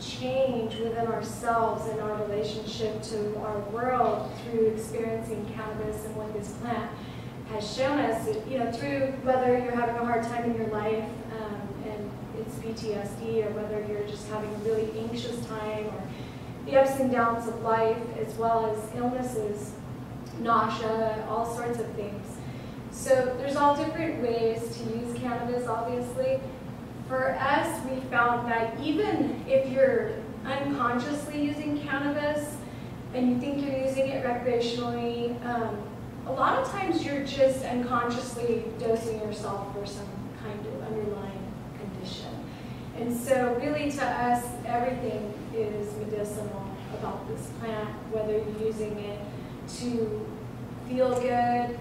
change within ourselves and our relationship to our world through experiencing cannabis and what this plant has shown us, you know, through whether you're having a hard time in your life um, and it's PTSD or whether you're just having a really anxious time or the ups and downs of life as well as illnesses, nausea, all sorts of things. So there's all different ways to use cannabis, obviously. For us, we found that even if you're unconsciously using cannabis and you think you're using it recreationally, um, a lot of times you're just unconsciously dosing yourself for some kind of underlying condition. And so really to us, everything is medicinal about this plant, whether you're using it to feel good,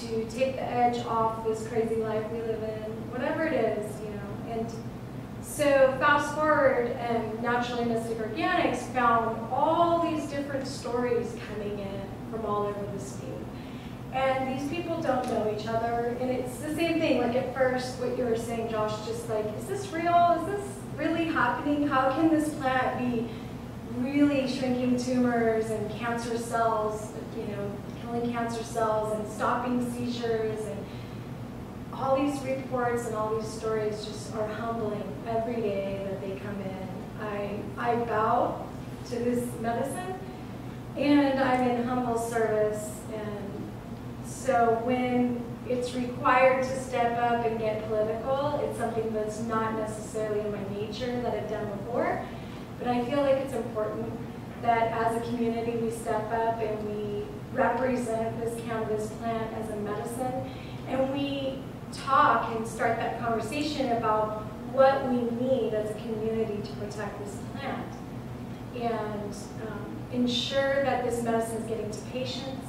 to take the edge off this crazy life we live in, whatever it is. And so fast forward, and Naturally Mystic Organics found all these different stories coming in from all over the state. And these people don't know each other, and it's the same thing. Like at first, what you were saying, Josh, just like, is this real? Is this really happening? How can this plant be really shrinking tumors and cancer cells, you know, killing cancer cells and stopping seizures and all these reports and all these stories just are humbling every day that they come in. I, I bow to this medicine and I'm in humble service. And so when it's required to step up and get political, it's something that's not necessarily in my nature that I've done before, but I feel like it's important that as a community we step up and we represent this cannabis plant as a medicine. And we talk and start that conversation about what we need as a community to protect this plant. And um, ensure that this medicine is getting to patients,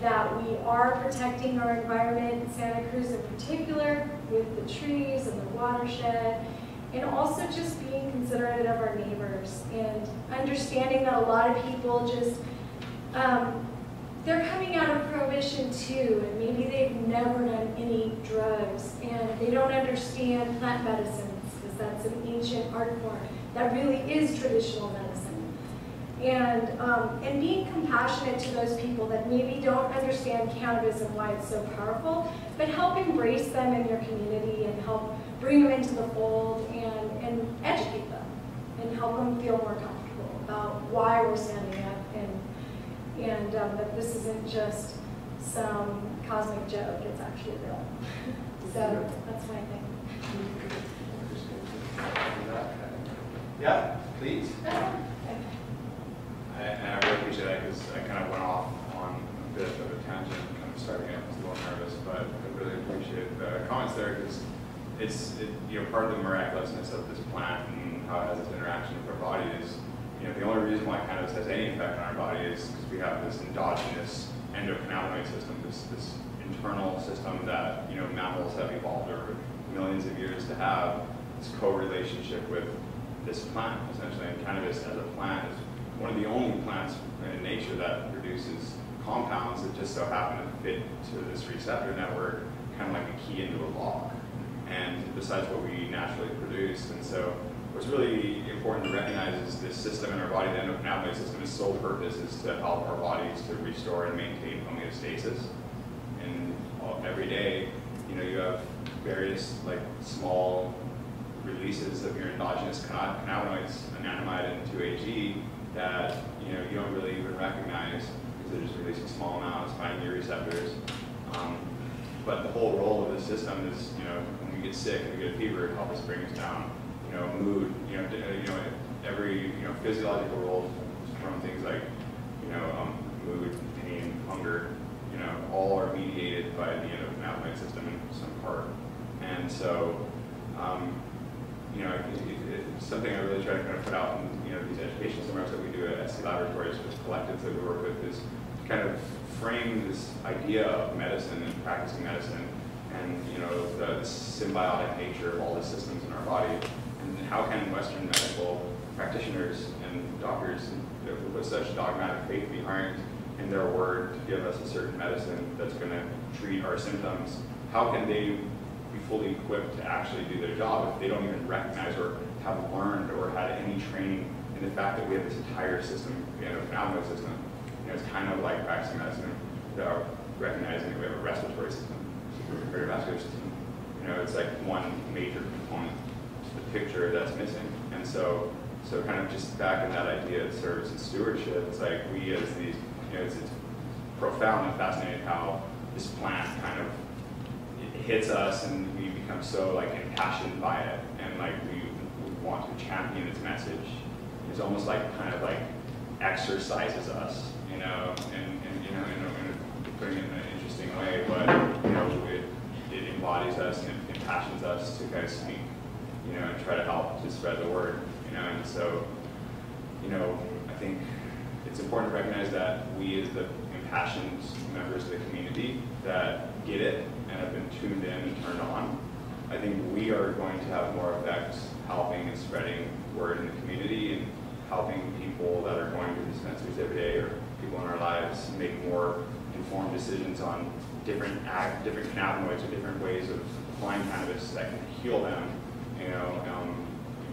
that we are protecting our environment in Santa Cruz in particular with the trees and the watershed, and also just being considerate of our neighbors and understanding that a lot of people just, um, they're coming out of prohibition too, and maybe they've never done any drugs, and they don't understand plant medicines, because that's an ancient art form that really is traditional medicine. And, um, and being compassionate to those people that maybe don't understand cannabis and why it's so powerful, but help embrace them in your community and help bring them into the fold and, and educate them and help them feel more comfortable about why we're standing up and, and um, that this isn't just some cosmic joke, it's actually real. so that's my thing. Yeah, please. I, and I really appreciate that because I kind of went off on a bit of a tangent, kind of starting out, I was a little nervous, but I really appreciate the comments there because it's, it, you know, part of the miraculousness of this plant and how it has this interaction with our body is, you know, the only reason why cannabis has any effect on our body is because we have this endogenous endocannabinoid system, this, this internal system that, you know, mammals have evolved over millions of years to have this co-relationship with this plant, essentially. And cannabis as a plant is one of the only plants in nature that produces compounds that just so happen to fit to this receptor network, kind of like a key into a lock. And besides what we naturally produce, and so what's really important to recognize is this system in our body, the endocannabinoid system, its sole purpose is to help our bodies to restore and maintain homeostasis. And every day, you know, you have various like small releases of your endogenous cannabinoids, anandamide and 2-AG, that you know you don't really even recognize because they're just releasing small amounts, finding your receptors. Um, but the whole role of the system is, you know, when we get sick and we get a fever, it helps bring us down. Know, mood, you know, you know, every you know physiological role from things like, you know, um, mood, pain, hunger, you know, all are mediated by the endocannabinoid system in some part. And so, um, you know, it, it, it's something I really try to kind of put out in you know these educational seminars that we do at SC Laboratories with collectives that we work with is kind of frame this idea of medicine and practicing medicine and you know the, symbiotic nature of all the systems in our body how can Western medical practitioners and doctors put such dogmatic faith behind in their word to give us a certain medicine that's going to treat our symptoms, how can they be fully equipped to actually do their job if they don't even recognize or have learned or had any training in the fact that we have this entire system, we have a endocannabinoid system. You know, it's kind of like practicing medicine without recognizing that we have a respiratory system, a cardiovascular system. You know, it's like one major component picture that's missing. And so, so kind of just back in that idea of service and stewardship, it's like we as these, you know, it's, it's profound and fascinating how this plant kind of it hits us and we become so like impassioned by it and like we, we want to champion its message. It's almost like kind of like exercises us, you know, and, and you know, in a, in a, putting it in an interesting way, but you know, it, it embodies us and impassions us to kind of speak, you know, and try to help to spread the word, you know, and so, you know, I think it's important to recognize that we as the impassioned members of the community that get it and have been tuned in and turned on, I think we are going to have more effect helping and spreading word in the community and helping people that are going to dispensaries every day or people in our lives make more informed decisions on different ag, different cannabinoids or different ways of applying cannabis that can heal them, you know, um,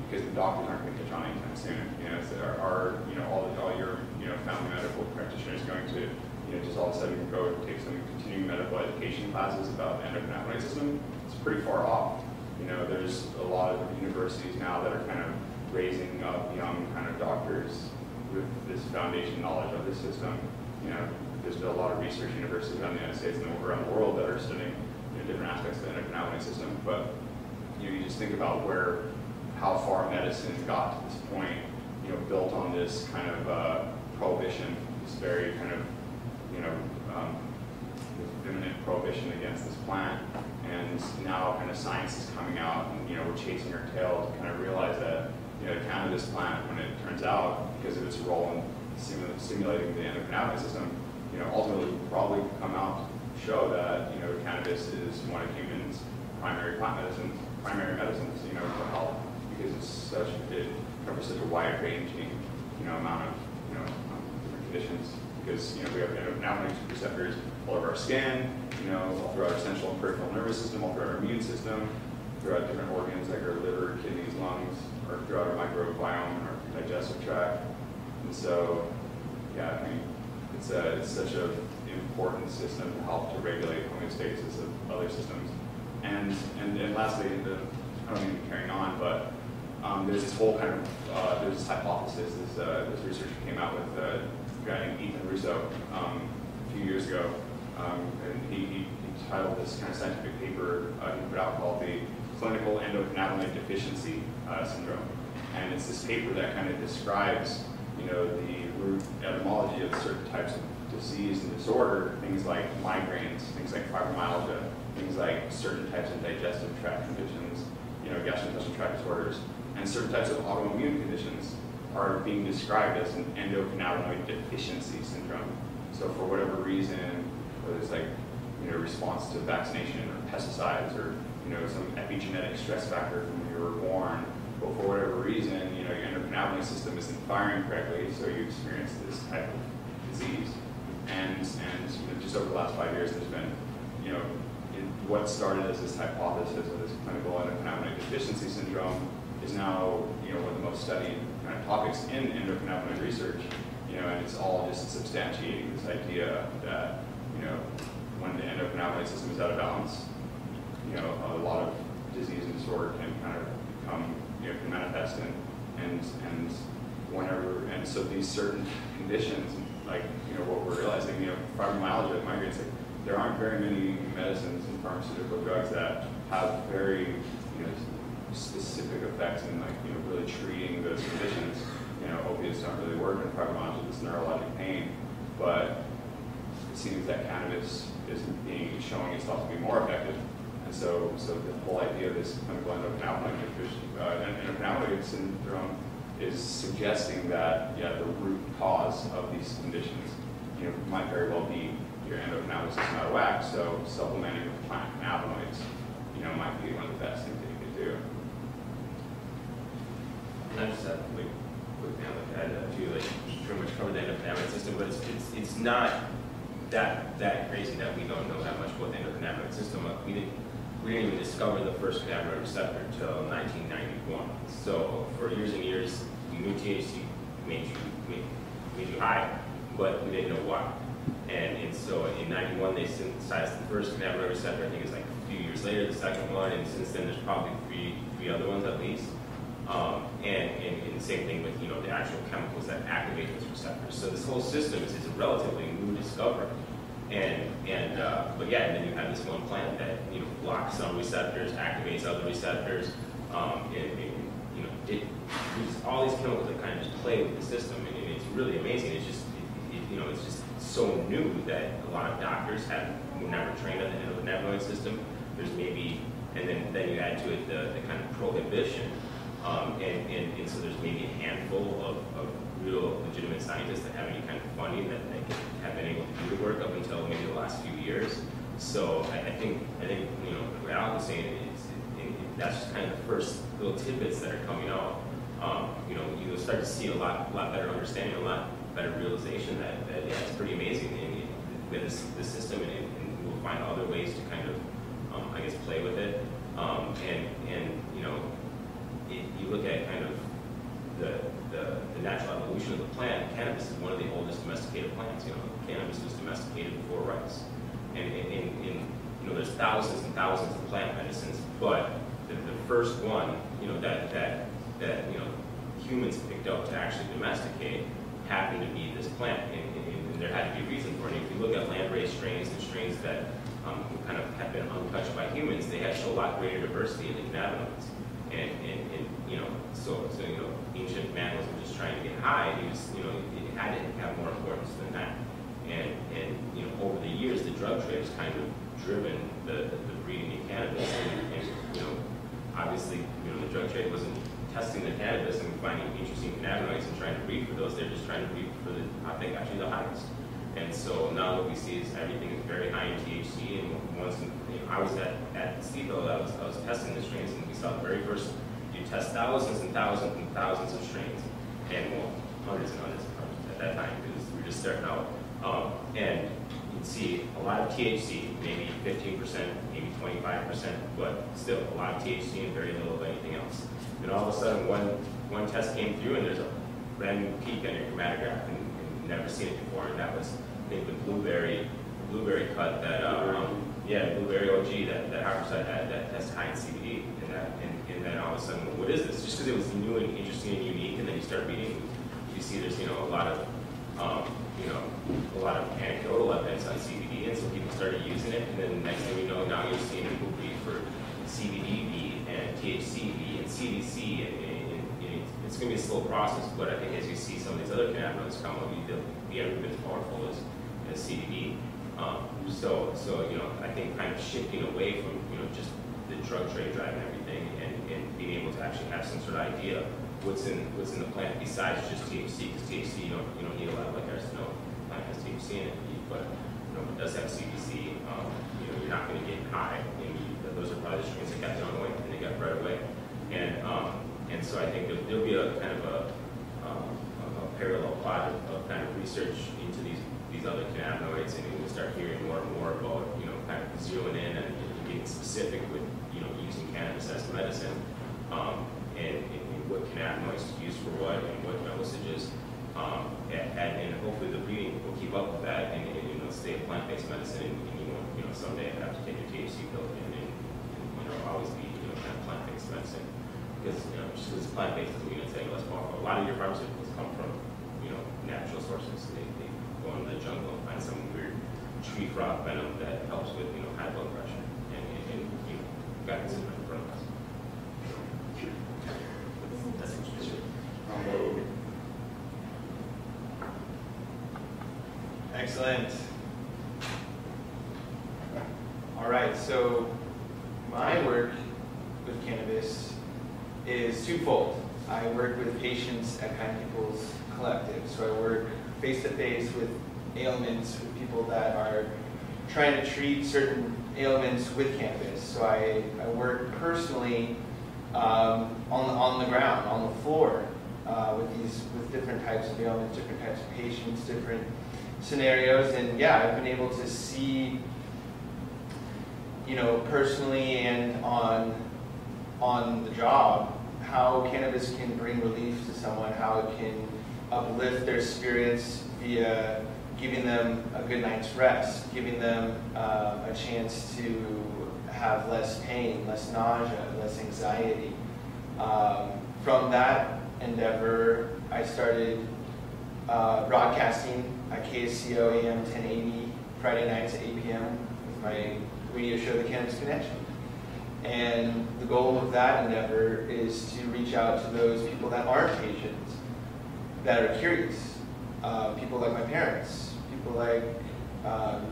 because the doctors aren't going to catch on anytime soon. You know, so our, our, you know, all, all your, you know, family medical practitioners going to, you know, just all of a sudden go take some continuing medical education classes about the endocannabinoid system. It's pretty far off. You know, there's a lot of universities now that are kind of raising up young kind of doctors with this foundation knowledge of the system. You know, there's a lot of research universities around the United States and around the world that are studying you know, different aspects of the endocannabinoid system. But you, know, you just think about where, how far medicine got to this point, you know, built on this kind of uh, prohibition, this very kind of, you know, um, imminent prohibition against this plant. And now kind of science is coming out and, you know, we're chasing our tail to kind of realize that, you know, cannabis plant, when it turns out, because of its role in stimulating the endocannabinoid system, you know, ultimately probably come out to show that, you know, cannabis is one of humans' primary plant medicines, primary medicines, you know, for health, because it's such, it covers such a wide ranging, you know, amount of, you know, um, different conditions, because, you know, we have endocannabinoid receptors all over our skin, you know, all throughout our central and peripheral nervous system, all throughout our immune system, throughout different organs like our liver, kidneys, lungs, or throughout our microbiome and our digestive tract. And so, yeah, I mean, it's, a, it's such an important system to help to regulate homeostasis of other systems. And, and, and lastly, the, I don't mean carrying on, but um, there's this whole kind of, uh, there's this hypothesis, this, uh, this researcher came out with uh, a guy named Ethan Russo um, a few years ago, um, and he, he, titled this kind of scientific paper uh, he put out called the Clinical Endocannabinoid Deficiency uh, Syndrome. And it's this paper that kind of describes, you know, the root etymology of certain types of disease and disorder, things like migraines, things like fibromyalgia, things like certain types of digestive tract conditions, you know, gastrointestinal tract disorders, and certain types of autoimmune conditions are being described as an endocannabinoid deficiency syndrome. So for whatever reason, whether it's like, you know, response to vaccination or pesticides or, you know, some epigenetic stress factor from when you were born, but for whatever reason, you know, your endocannabinoid system isn't firing correctly, so you experience this type of disease. And, and you know, just over the last five years, there's been, you know, what started as this hypothesis of this clinical endocannabinoid deficiency syndrome is now, you know, one of the most studied kind of topics in endocannabinoid research. You know, and it's all just substantiating this idea that, you know, when the endocannabinoid system is out of balance, you know, a lot of disease and disorder can kind of become, you know, can manifest and, and, and whenever, and so these certain conditions, like, you know, what we're realizing, you know, fibromyalgia, migraines, like, there aren't very many medicines and pharmaceutical drugs that have very, you know, specific effects in like, you know, really treating those conditions. You know, opiates don't really work in fibromyalgia, this neurologic pain, but it seems that cannabis is being showing itself to be more effective. And so, so the whole idea of this clinical endocannabinoid, uh, endocannabinoid syndrome is suggesting that, yeah, the root cause of these conditions, you know, might very well be your endocannabinoid system out of whack, so supplementing with plant cannabinoids, you know, might be one of the best things that you could do. And I just have like quick thing I'd add uh, too, like pretty much covered the endocannabinoid system, but it's, it's, it's not that that crazy that we don't know that much about the endocannabinoid system. Uh, we didn't we didn't even discover the first cannabinoid receptor until 1991. So for years and years, we knew THC made you made, made you high, but we didn't know why. And, and so in 91, they synthesized the first cannabinoid receptor. I think it's like a few years later, the second one, and since then there's probably three three other ones at least. Um, and, and, and the same thing with you know the actual chemicals that activate those receptors. So this whole system is, is a relatively new discovery. And and uh, but yeah, and then you have this one plant that you know blocks some receptors, activates other receptors, um, and, and you know it all these chemicals that kind of just play with the system, and, and it's really amazing. It's just it, it, you know it's just so new that a lot of doctors have never trained on the endocannabinoid system. There's maybe and then then you add to it the, the kind of prohibition um, and, and, and, so there's maybe a handful of, of, real legitimate scientists that have any kind of funding that they have been able to do the work up until maybe the last few years. So I, I think I think you know what Al is saying is it, it, that's just kind of the first little tidbits that are coming out. Um, you know, you'll start to see a lot lot better understanding, a lot better realization that, that yeah, it's pretty amazing and with this, this system, and, and, we'll find other ways to kind of um, I guess play with it. Um, and and you know it, you look at kind of the, the, the, natural evolution of the plant, cannabis is one of the oldest domesticated plants. You know, cannabis was domesticated before rice. And in, you know, there's thousands and thousands of plant medicines, but the, the first one, you know, that, that, that, you know, humans picked up to actually domesticate happened to be this plant. And, and, and there had to be a reason for it. And if you look at landrace strains and strains that um, kind of have been untouched by humans, they show a lot greater diversity in the cannabinoids. And, and, and, you know, so, so, you know, ancient man wasn't just trying to get high, he was, you know, it had to have more importance than that. And, and, you know, over the years, the drug trade has kind of driven the, the, the breeding in cannabis. And, and, you know, obviously, you know, the drug trade wasn't testing the cannabis and finding interesting cannabinoids and trying to breed for those. They're just trying to breed for the, I think, actually the highest. And so now what we see is everything is very high in THC. And once you know, I was at, at Stevo, I was, I was testing the strains, and we saw the very first, you test thousands and thousands and thousands of strains, and well, hundreds and hundreds of hundreds at that time, because we were just starting out. Um, and you'd see a lot of THC, maybe 15%, maybe 25%, but still a lot of THC and very little of anything else. And all of a sudden, one, one test came through, and there's a brand new peak on your chromatograph, and, and never seen it before, and that was, I think, the blueberry, blueberry cut that, uh, um, yeah, blueberry OG that, that Harborside had that tested high in CBD. And, that, and, and then all of a sudden, what is this? Just because it was new and interesting and unique, and then you start reading, you see there's, you know, a lot of, um, you know, a lot of anecdotal evidence on CBD, and so people started using it, and then the next thing you know, now you're seeing people read for CBDV and THCV CBC, and, and, and it's going to be a slow process, but I think as you see some of these other cannabinoids come, up, they'll be every bit as powerful as, as CBD. Um, so, so you know, I think kind of shifting away from you know just the drug trade driving everything, and, and being able to actually have some sort of idea what's in what's in the plant besides just THC, because THC you don't you don't need a lot of like. No plant has THC in it, but you know it does have CBC. Um, you know, you're not going to get high. You, those are probably the strains that got thrown away and they got bred away. And um, and so I think there'll, be a kind of a, um, a parallel plot of, of kind of research into these these other cannabinoids, and we'll start hearing more and more about, you know, kind of zeroing in and getting specific with, you know, using cannabis as medicine, um, and, and, what cannabinoids to use for what, and what dosages, um, and, and, hopefully the breeding will keep up with that, and, and you know, stay a plant-based medicine, and, and, you know, you know, someday have to take your THC pill, and, and, and you know, always be, medicine, because, you know, just because plant-based doesn't mean it's any less powerful. A lot of your pharmaceuticals come from, you know, natural sources. They, they go in the jungle and find some weird tree frog venom that helps with, you know, high blood pressure. And, and, and you know, got this in front of us. That's interesting. Excellent. All right, so my work with cannabis is twofold. I work with patients at Kind People's Collective, so I work face to face with ailments with people that are trying to treat certain ailments with cannabis. So I, I work personally um, on, the, on the ground, on the floor, uh, with these with different types of ailments, different types of patients, different scenarios, and yeah, I've been able to see you know, personally and on on the job, how cannabis can bring relief to someone, how it can uplift their spirits via giving them a good night's rest, giving them uh, a chance to have less pain, less nausea, less anxiety. Um, from that endeavor, I started uh, broadcasting at KSCO AM 1080 Friday nights at 8 p.m. with my radio show, The Cannabis Connection. And the goal of that endeavor is to reach out to those people that aren't patients, that are curious, uh, people like my parents, people like, um,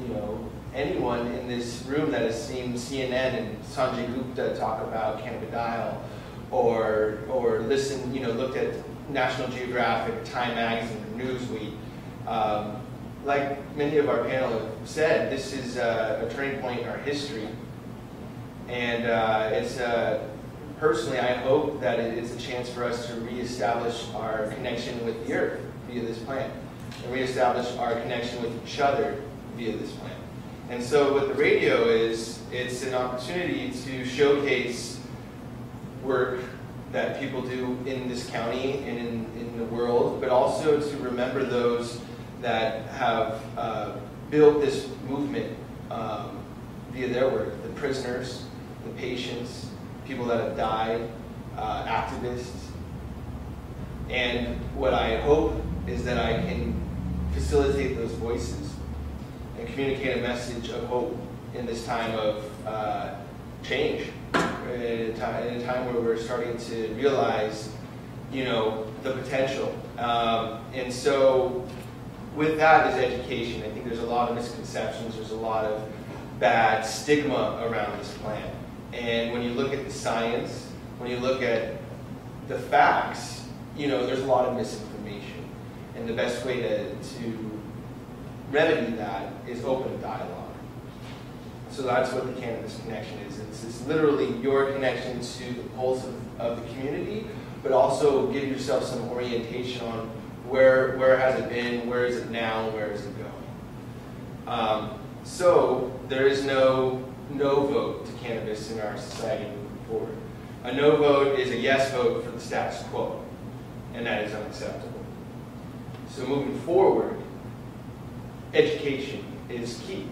you know, anyone in this room that has seen CNN and Sanjay Gupta talk about cannabidiol, or or listen, you know, looked at National Geographic, Time Magazine, Newsweek. Um, like many of our panel have said, this is a, a turning point in our history, and uh, it's a, personally, I hope that it is a chance for us to reestablish our connection with the earth via this plant, and reestablish our connection with each other via this plant. And so what the radio is, it's an opportunity to showcase work that people do in this county and in, in the world, but also to remember those that have uh, built this movement um, via their work, the prisoners, the patients, people that have died, uh, activists. And what I hope is that I can facilitate those voices and communicate a message of hope in this time of uh, change, in a, time, where we're starting to realize, you know, the potential. Um, and so with that is education. I think there's a lot of misconceptions, there's a lot of bad stigma around this plant. And when you look at the science, when you look at the facts, you know, there's a lot of misinformation. And the best way to, to remedy that is open dialogue. So that's what the Cannabis Connection is. It's, it's literally your connection to the pulse of, of the community, but also give yourself some orientation on where, where has it been, where is it now, where is it going. Um, so there is no no vote to cannabis in our society moving forward. A no vote is a yes vote for the status quo, and that is unacceptable. So moving forward, education is key.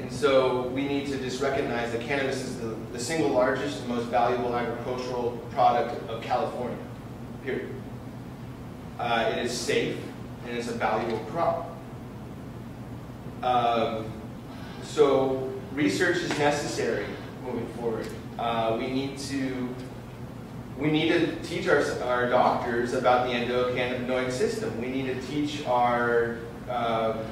And so we need to just recognize that cannabis is the, the single largest and most valuable agricultural product of California, period. Uh, it is safe, and it's a valuable crop. Um, so research is necessary moving forward. Uh, we need to we need to teach our, our doctors about the endocannabinoid system. We need to teach our uh,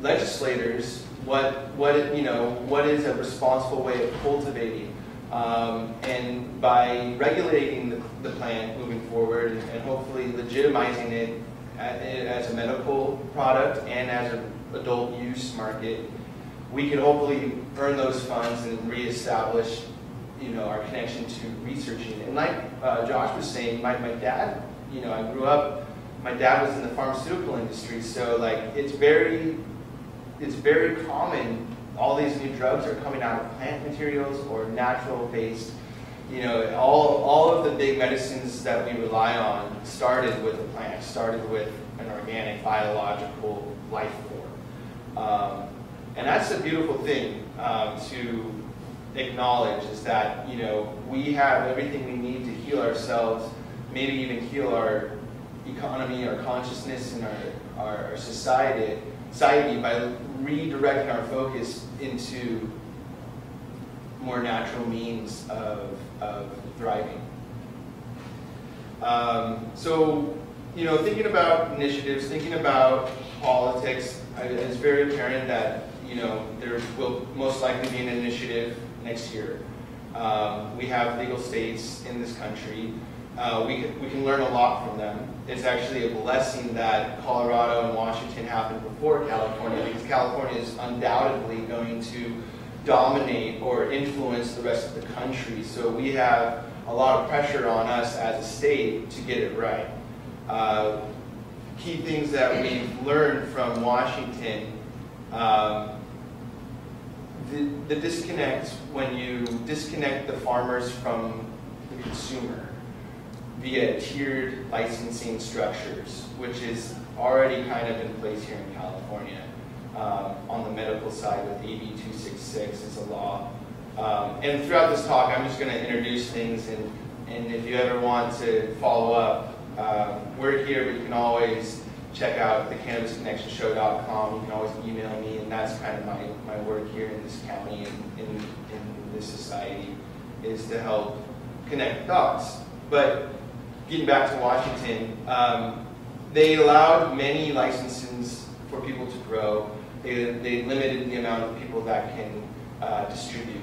legislators what what you know what is a responsible way of cultivating, um, and by regulating the, the plant moving forward and hopefully legitimizing it as a medical product and as an adult use market we could hopefully earn those funds and reestablish, you know, our connection to researching. And like uh, Josh was saying, my, my dad, you know, I grew up, my dad was in the pharmaceutical industry, so like it's very, it's very common. All these new drugs are coming out of plant materials or natural based. You know, all, all of the big medicines that we rely on started with a plant, started with an organic, biological life form. Um, and that's a beautiful thing um, to acknowledge is that, you know, we have everything we need to heal ourselves, maybe even heal our economy, our consciousness, and our, our, our society, society by redirecting our focus into more natural means of, of thriving. Um, so, you know, thinking about initiatives, thinking about politics, it's very apparent that you know, there will most likely be an initiative next year. Um, we have legal states in this country. Uh, we, can, we can learn a lot from them. It's actually a blessing that Colorado and Washington happened before California because California is undoubtedly going to dominate or influence the rest of the country. So we have a lot of pressure on us as a state to get it right. Uh, key things that we've learned from Washington um, the, disconnect when you disconnect the farmers from the consumer via tiered licensing structures, which is already kind of in place here in California. Um, on the medical side with AB 266 is a law. Um, and throughout this talk, I'm just going to introduce things, and, and if you ever want to follow up, um, we're here, but you can always check out the cannabisconnectionshow.com. You can always email me, and that's kind of my, my work here in this county and in, in this society is to help connect dots. But getting back to Washington, um, they allowed many licenses for people to grow. They, they limited the amount of people that can uh, distribute.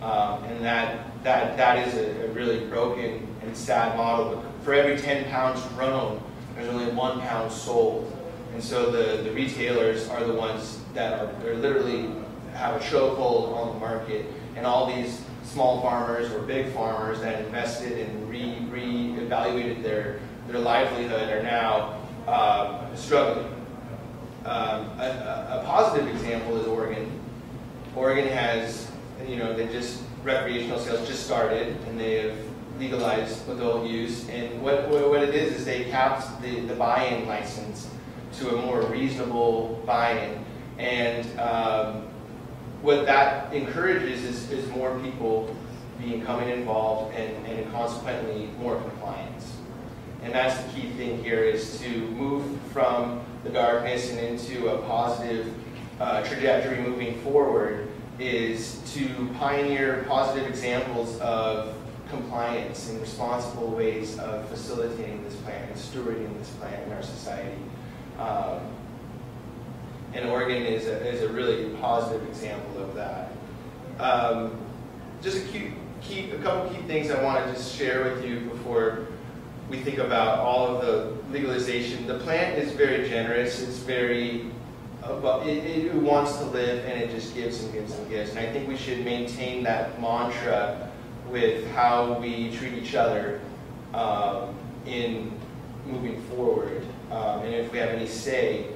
Um, and that, that, that is a, a, really broken and sad model. But for every 10 pounds grown, there's only one pound sold. And so the, the retailers are the ones that are, are literally have a chokehold on the market. And all these small farmers or big farmers that invested and re, re-evaluated their, their livelihood are now uh, struggling. Um, a, a, positive example is Oregon. Oregon has, you know, they just, recreational sales just started and they have legalized adult use. And what, what it is, is they capped the, the buy-in license to a more reasonable buy-in. And um, what that encourages is, is more people being coming involved and, and consequently more compliance. And that's the key thing here is to move from the darkness and into a positive uh, trajectory moving forward is to pioneer positive examples of compliance and responsible ways of facilitating this plant and stewarding this plant in our society. Um, and Oregon is a, is a really positive example of that. Um, just a, key, key, a couple key things I want to just share with you before we think about all of the legalization. The plant is very generous. It's very, uh, it, it wants to live and it just gives and gives and gives. And I think we should maintain that mantra with how we treat each other um, in moving forward. Um, and if we have any say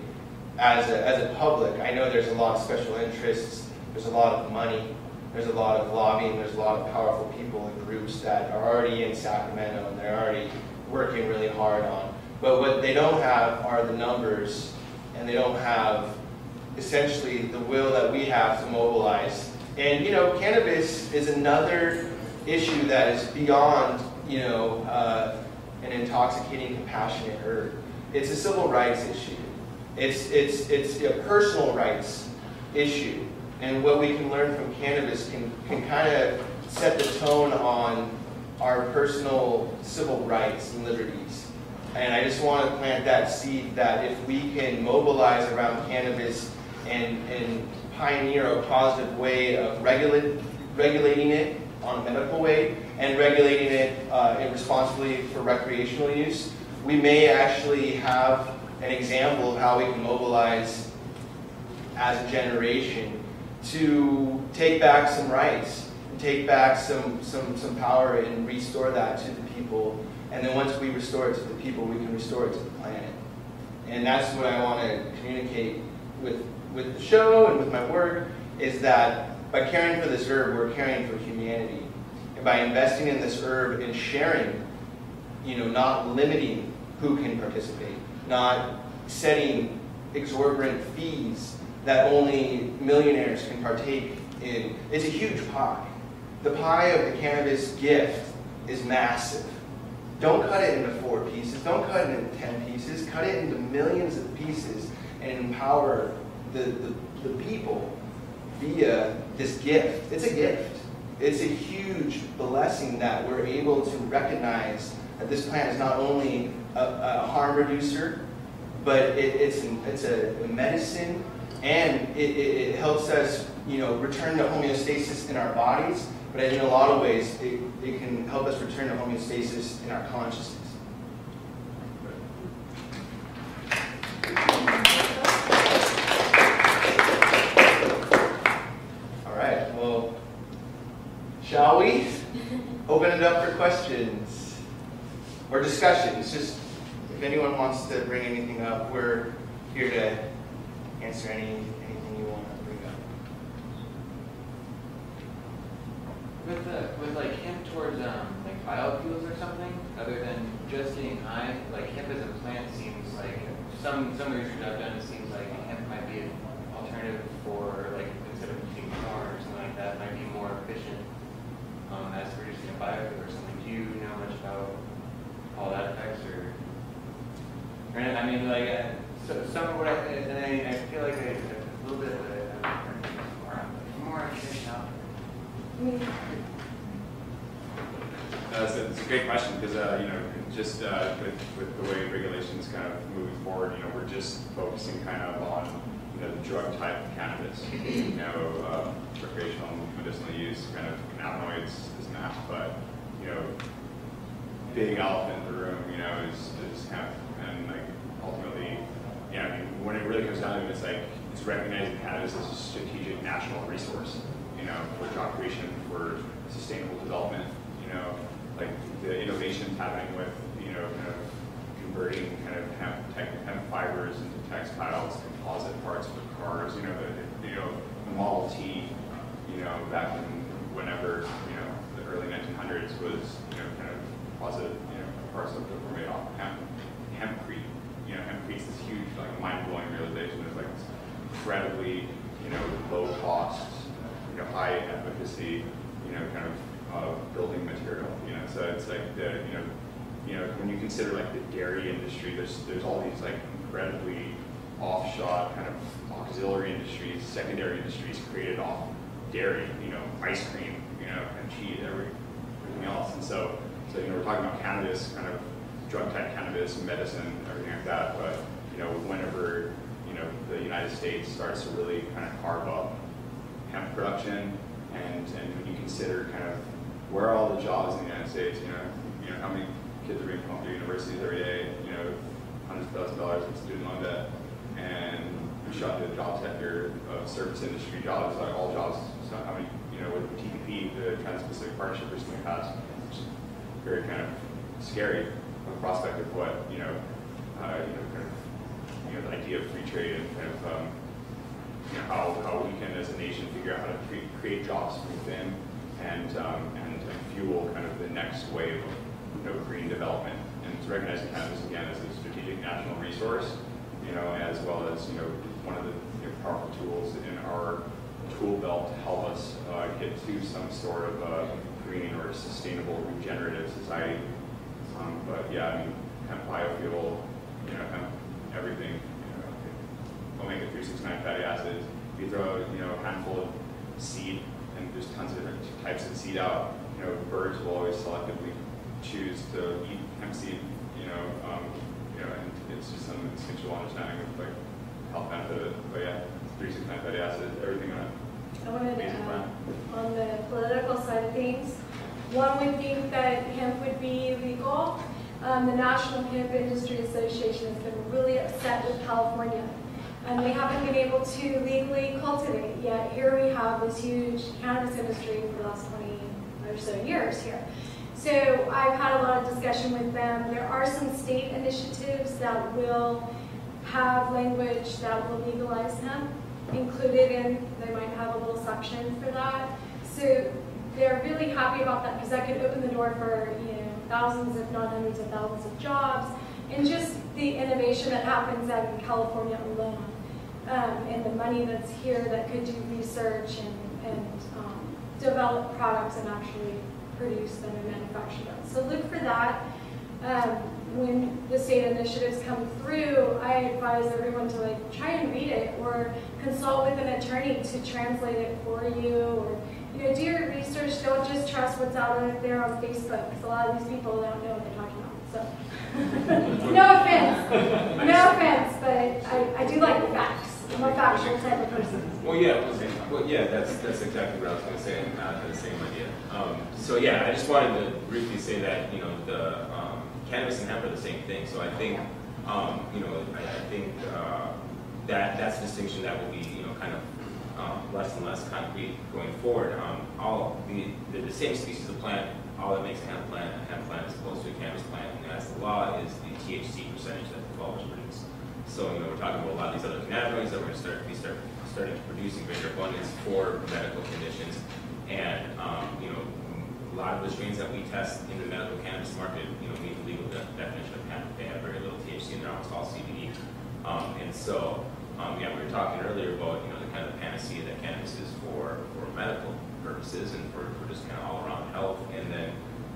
as a, as a public, I know there's a lot of special interests, there's a lot of money, there's a lot of lobbying, there's a lot of powerful people and groups that are already in Sacramento and they're already working really hard on. But what they don't have are the numbers and they don't have essentially the will that we have to mobilize. And you know, cannabis is another issue that is beyond you know uh, an intoxicating, compassionate herb. It's a civil rights issue. It's, it's, it's a personal rights issue. And what we can learn from cannabis can, can kind of set the tone on our personal civil rights and liberties. And I just want to plant that seed that if we can mobilize around cannabis and, and pioneer a positive way of regulate, regulating it on a medical way and regulating it uh, responsibly for recreational use, we may actually have an example of how we can mobilize as a generation to take back some rights, take back some, some, some power and restore that to the people. And then once we restore it to the people, we can restore it to the planet. And that's what I want to communicate with, with the show and with my work, is that by caring for this herb, we're caring for humanity. And by investing in this herb and sharing, you know, not limiting who can participate, not setting exorbitant fees that only millionaires can partake in. It's a huge pie. The pie of the cannabis gift is massive. Don't cut it into four pieces. Don't cut it into 10 pieces. Cut it into millions of pieces and empower the, the, the people via this gift. It's a gift. It's a huge blessing that we're able to recognize that this plant is not only a, a harm reducer, but it, it's, it's a, medicine and it, it, it, helps us you know, return to homeostasis in our bodies, but in a lot of ways, it, it can help us return to homeostasis in our consciousness. All right, well, shall we open it up for questions or discussions? Just if anyone wants to bring anything up, we're here to answer any anything you want to bring up. With the, with like hemp towards um like biofuels or something, other than just getting high, like hemp as a plant seems like some some research I've done, seems like hemp might be an alternative for like instead of using corn or something like that, might be more efficient um a or something. Do you know much about all that effects or? Or I mean like uh, so some of what I and I, I feel like I, a little bit of a, more more information. I Uh, so it's a great question because, uh, you know, just uh, with, with the way regulations kind of moving forward, you know, we're just focusing kind of on, you know, the drug type of cannabis. You know, uh, recreational medicinal use, kind of cannabinoids is but, you know, big elephant in the room, you know, is, is hemp. And like ultimately, yeah, I mean, when it really comes down to it, it's like, it's recognizing cannabis as a strategic national resource, you know, for job creation, for sustainable development, you know, like the innovations happening with, you know, kind of converting kind of hemp, tech, hemp fibers into textiles, composite parts for cars, you know, the, you know, the Model T, you know, back in whenever, you know, early 1900s was, you know, kind of composite, you know, of that were made off of hemp. Hempcrete, you know, hempcrete's this huge, like, mind-blowing realization. of, like this incredibly, you know, low cost, you know, high efficacy, you know, kind of uh, building material. You know, so it's like the, you know, you know, when you consider like the dairy industry, there's there's all these like incredibly offshot kind of auxiliary industries, secondary industries created off dairy. You know, ice cream, you know, and cheese, every, everything else. And so, so you know, we're talking about cannabis, kind of drug type cannabis, medicine, everything like that. But you know, whenever you know the United States starts to really kind of carve up hemp production, and and when you consider kind of where are all the jobs in the United States, you know, you know how many kids are being pumped through universities every day, you know, hundreds of thousands of dollars in student loan debt, and we shot the job sector of service industry jobs, like all jobs. So how many, you know, with TPP, the Trans-Pacific Partnership recently passed, which is very kind of scary the prospect of what you know, uh, you know, kind of, you know, the idea of free trade and kind of um, you know, how, how we can as a nation figure out how to create, jobs within and, um, and, and fuel kind of the next wave of you know, green development. And it's recognizing cannabis again as a strategic national resource, you know, as well as, you know, one of the you know, powerful tools in our tool belt to help us uh, get to some sort of uh, green or sustainable regenerative society. Um, but yeah, I mean, hemp biofuel, you know, hemp everything, you know, omega-369 fatty acids. You throw, you know, a handful of seed and there's tons of different types of seed out, you know, birds will always selectively choose to eat hemp seed, you know, um, you know, and it's just some instinctual understanding of like health benefit of. But yeah, 369 fatty acids, everything on it. I wanted to add, on the political side of things, one would think that hemp would be legal. Um, the National Hemp Industry Association has been really upset with California. And they haven't been able to legally cultivate yet. Here we have this huge cannabis industry for the last 20 or so years here. So I've had a lot of discussion with them. There are some state initiatives that will have language that will legalize hemp included in, they might have a little section for that. So they're really happy about that because that could open the door for, you know, thousands, if not hundreds of thousands of jobs and just the innovation that happens out in California alone. Um, and the money that's here that could do research and, and um, develop products and actually produce them and manufacture them. So look for that. Um, when the state initiatives come through, I advise everyone to like try and read it or consult with an attorney to translate it for you or you know, do your research. Don't just trust what's out there on Facebook because a lot of these people don't know what they're talking about. So, no offense, no offense, but I, I do like the facts. I'm a factual type of person. Well, yeah, well, yeah, that's, that's exactly what I was gonna say, and I had the same idea. Um, so yeah, I just wanted to briefly say that, you know, the, um, cannabis and hemp are the same thing, so I think, um, you know, I, I think, uh, that, that's a distinction that will be, you know, kind of, um, less and less concrete going forward. Um, all, the, the, the same species of plant, all that makes a hemp plant, a hemp plant as opposed to a cannabis plant, and that's the law, is the THC percentage that the flowers produce. So, you know, we're talking about a lot of these other cannabinoids that we're start, we start, starting to produce in greater abundance for medical conditions. And, um, you know, a lot of the strains that we test in the medical cannabis market, you know, meet the legal de- definition of hemp. They have very little THC in there, it's all CBD. Um, and so, um, yeah, we were talking earlier about, you know, the kind of panacea that cannabis is for, for medical purposes and for, for just kind of all around health. And then,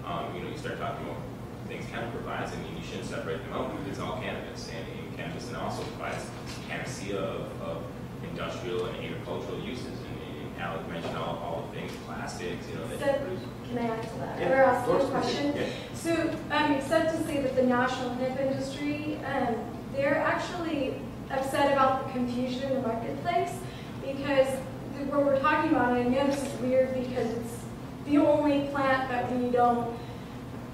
um, you know, you start talking about things cannabis provides, I mean, you shouldn't separate them out because it's all cannabis. And, and cannabis and also provides panacea of, of industrial and agricultural uses. And, and Alec mentioned all, all the things, plastics, you know, that So- produce. Can I add to that? Yeah, Or ask of a question? Yeah. So, um, except to say that the national hemp industry, um, they're actually upset about the confusion in the marketplace because what we're talking about, and I know this is weird because it's the only plant that we don't,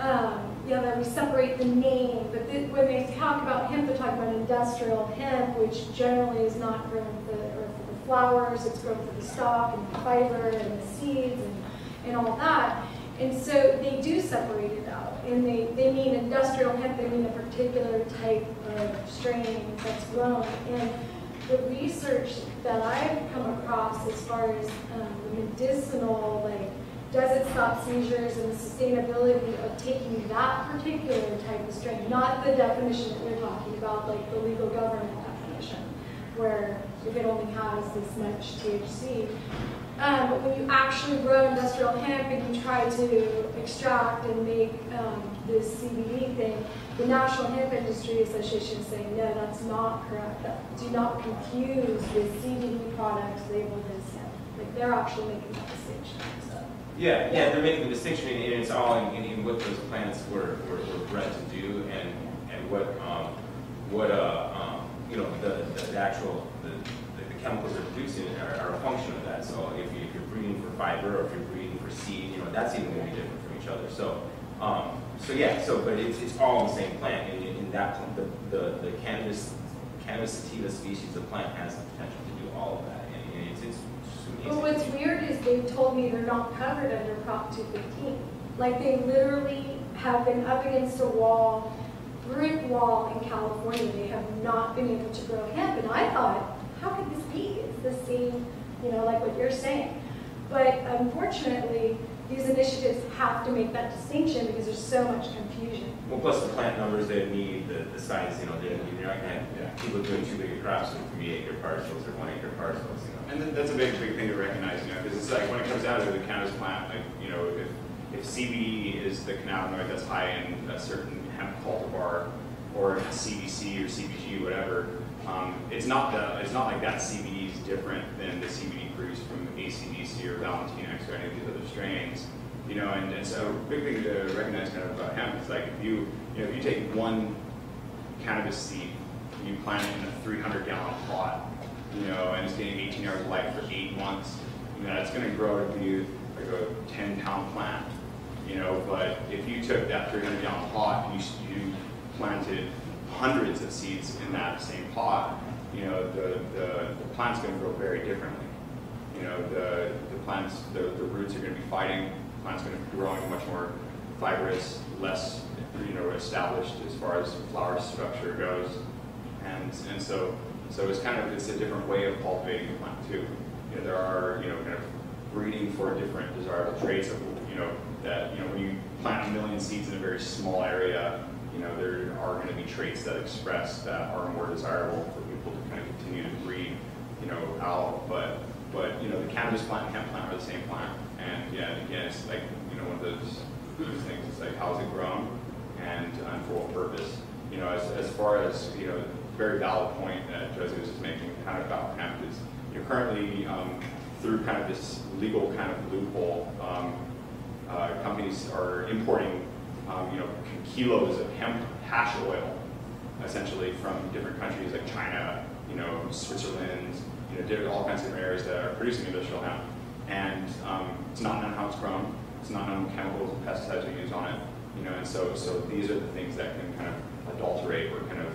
um, you know, that we separate the name, but the- when they talk about hemp, they're talking about industrial hemp, which generally is not grown for the, or for the flowers, it's grown for the stalk and the fiber and the seeds and, and all that. And so they do separate it out, and they, they mean industrial hemp, they mean a particular type of strain that's grown. And the research that I've come across as far as um, the medicinal, like, does it stop seizures and the sustainability of taking that particular type of strain, not the definition that you're talking about, like the legal government definition, where if it only has this much THC. Um, but when you actually grow industrial hemp and you try to extract and make um, this CBD thing, the National Hemp Industry Association is saying, no, that's not correct. That, do not confuse with CBD products labeled as hemp. Like they're actually making that distinction. Yeah, yeah, they're making the distinction, and it's all in, in, in what those plants were, were, were bred to do, and, and what, um, what, uh, um, you know, the, the, the actual, chemicals they're producing are, are a function of that. So if, you, you're breeding for fiber, or if you're breeding for seed, you know, that's even going to be different from each other. So, um, so yeah, so, but it's, it's all the same plant, and in, that, the, the, the cannabis, cannabis sativa species of plant has the potential to do all of that, and, and it's, it's amazing. But what's weird is they told me they're not covered under Prop 215. Like they literally have been up against a wall, brick wall in California. They have not been able to grow hemp. And I thought, how could this be? It's the same, you know, like what you're saying. But unfortunately, these initiatives have to make that distinction because there's so much confusion. Well, plus the plant numbers they need, the, the size, you know, they're, you're not gonna Yeah. have people doing two big crops with three acre parcels or one acre parcels, you know. And then that's a big, big thing to recognize, you know, because it's like when it comes out of the cannabis plant, like, you know, if, if CBD is the cannabinoid that's high in a certain hemp cultivar, or if CBC or CBG, whatever, um, it's not the, it's not like that CBD is different than the CBD produced from ACDC or Valentine X or any of these other strains. You know, and, and so big thing to recognize kind of about hemp is like if you, you know, if you take one cannabis seed, and you plant it in a 300 gallon pot, you know, and it's getting 18 hours of light for eight months, you know, it's going to grow to be like a 10 pound plant, you know, but if you took that 300 gallon pot and you, you planted hundreds of seeds in that same pot, you know, the, the, the plant's going to grow very differently. You know, the, the plants, the, the roots are going to be fighting, the plant's going to be growing much more fibrous, less, you know, established as far as flower structure goes. And, and so, so it's kind of, it's a different way of cultivating the plant too. You know, there are, you know, kind of breeding for different desirable traits of, you know, that, you know, when you plant a million seeds in a very small area, you know, there are going to be traits that express that are more desirable for people to kind of continue to breed, you know, out. But, but, you know, the cannabis plant and hemp plant are the same plant. And yeah, again, it's like, you know, one of those, those things, it's like, how's it grown? And, and for what purpose? You know, as, as far as, you know, very valid point that Josie was making kind of about hemp is, you know, currently, um, through kind of this legal kind of loophole, um, uh, companies are importing, um, you know, kilos of hemp hash oil, essentially from different countries like China, you know, Switzerland, you know, all kinds of different areas that are producing industrial hemp. And um, it's not known how it's grown. It's not known chemicals and pesticides are used on it. You know, and so so these are the things that can kind of adulterate or kind of,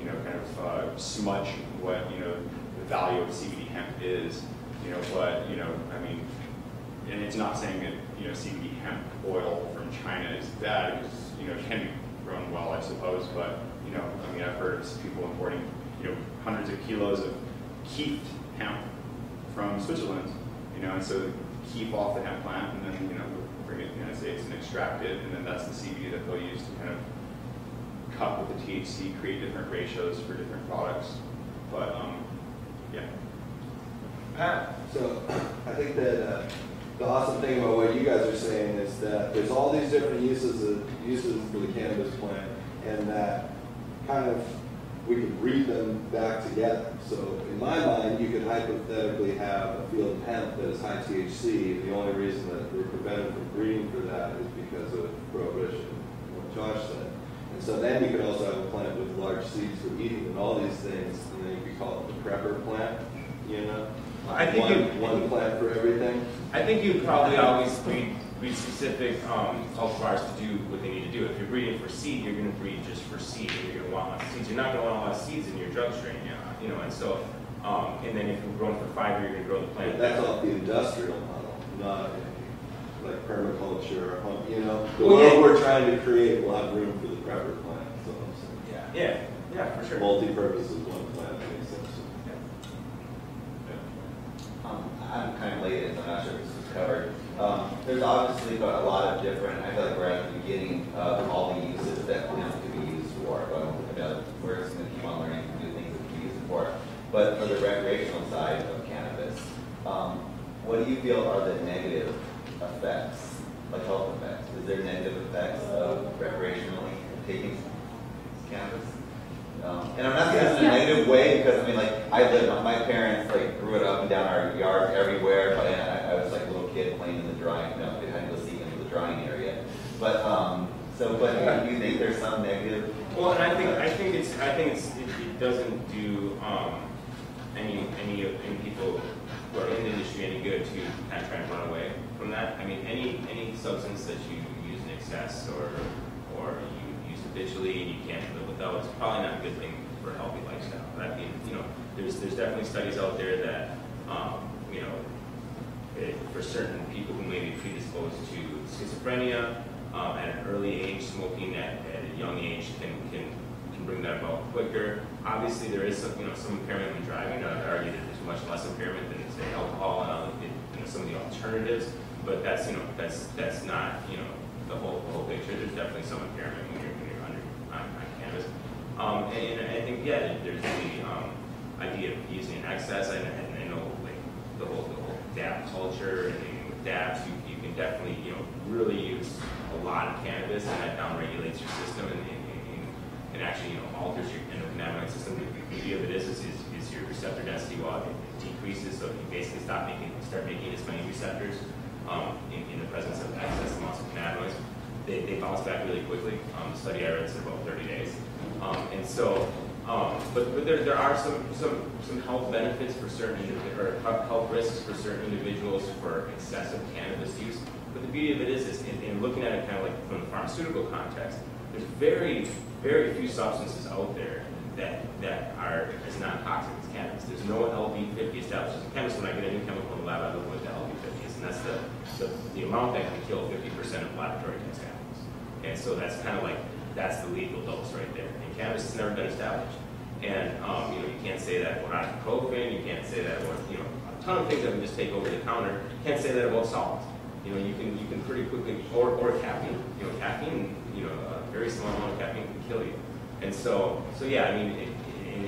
you know, kind of uh, smudge what you know the value of CBD hemp is. You know, but you know, I mean, and it's not saying that you know CBD hemp oil China is bad because you know it can be grown well, I suppose. But you know, I mean, I've heard people importing you know hundreds of kilos of keefed hemp from Switzerland. You know, and so keep off the hemp plant, and then, you know, bring it to the United States and extract it, and then that's the CBD that they'll use to kind of cut with the THC, create different ratios for different products. But, um, yeah. Pat? So I think that uh, the awesome thing about what you guys are saying is that there's all these different uses of, uses for the cannabis plant, and that kind of we could read them back together. So in my mind, you could hypothetically have a field of hemp that is high THC. and The only reason that we're prevented from breeding for that is because of prohibition, what Josh said. And so then you could also have a plant with large seeds for eating and all these things, and then you could call it the prepper plant, you know? I think one, you- one plant for everything. I think you'd probably always breed, breed specific um, cultivars to do what they need to do. If you're breeding for seed, you're gonna breed just for seed, and you're gonna want lots of seeds. You're not gonna want a lot of seeds in your drug strain, you know, you know, and so, um, and then if you're growing for five, you're gonna grow the plant. But that's off the industrial model, not like permaculture, or home- you know? The Well, yeah. we're trying to create will have room for the prepper plant, so I'm saying. Yeah, yeah, for sure. Multi-purpose is one plant, makes sense. Um, I'm kind of late, and I'm not sure if this was covered. Um, there's obviously got a lot of different, I feel like we're at the beginning of all the uses that know, could be used for, but I know we're just gonna keep on learning new things that could be used for. But for the recreational side of cannabis, um, what do you feel are the negative effects, like health effects? Is there negative effects of recreationally taking cannabis? Um, and I'm not saying this in a negative way because I mean, like I lived, my parents like grew it up and down our yard everywhere, but I, I was like a little kid playing in the drying, you know, behind the seat into the drying area. But um, so, but do you think there's some negative? Well, and I think, I think it's, I think it's, it, it doesn't do, um, any, any, any people who are in the industry any good to kind of try and run away from that. I mean, any, any substance that you use in excess or, or you use habitually and you can't live without, it's probably not a good thing for a healthy lifestyle. But I mean, you know, there's, there's definitely studies out there that, um, you know, it- for certain people who may be predisposed to schizophrenia um, at an early age, smoking at, at a young age can, can, can bring that about quicker. Obviously, there is some, you know, some impairment when driving. I would argue that there's much less impairment than say alcohol and other, you know, some of the alternatives. But that's, you know, that's, that's not, you know, the whole, the whole picture. There's definitely some impairment when you're, when you're under, on, on cannabis. Um, and, and I think, yeah, there's the, um, idea of using excess. I, I know, like, the whole, the whole dab culture, and with dabs, you, you can definitely, you know, really use a lot of cannabis, and that downregulates your system, and, and, and, actually, you know, alters your endocannabinoid system. The beauty of it is, is, is, your receptor density, well, it decreases, so you basically stop making, start making as many receptors, um, in, in the presence of excess amounts of cannabinoids. They, they bounce back really quickly. Um, the study I read said about thirty days. Um, and so, um, but, but there, there are some, some, some health benefits for certain, or health risks for certain individuals for excessive cannabis use. But the beauty of it is, is in, in looking at it kind of like from the pharmaceutical context, there's very, very few substances out there that, that are as non-toxic as cannabis. There's no LD50 established. As a chemist, when I get a new chemical in the lab, I look what the LD50 is, and that's the, the, the amount that can kill 50% of laboratory animals. And so that's kind of like, that's the legal dose right there. And cannabis has never been established. And, um, you know, you can't say that about ibuprofen, you can't say that about, you know, a ton of things that we just take over the counter. You can't say that about salt. You know, you can, you can pretty quickly, or, or caffeine. You know, caffeine, you know, a very small amount of caffeine can kill you. And so, so yeah, I mean, it,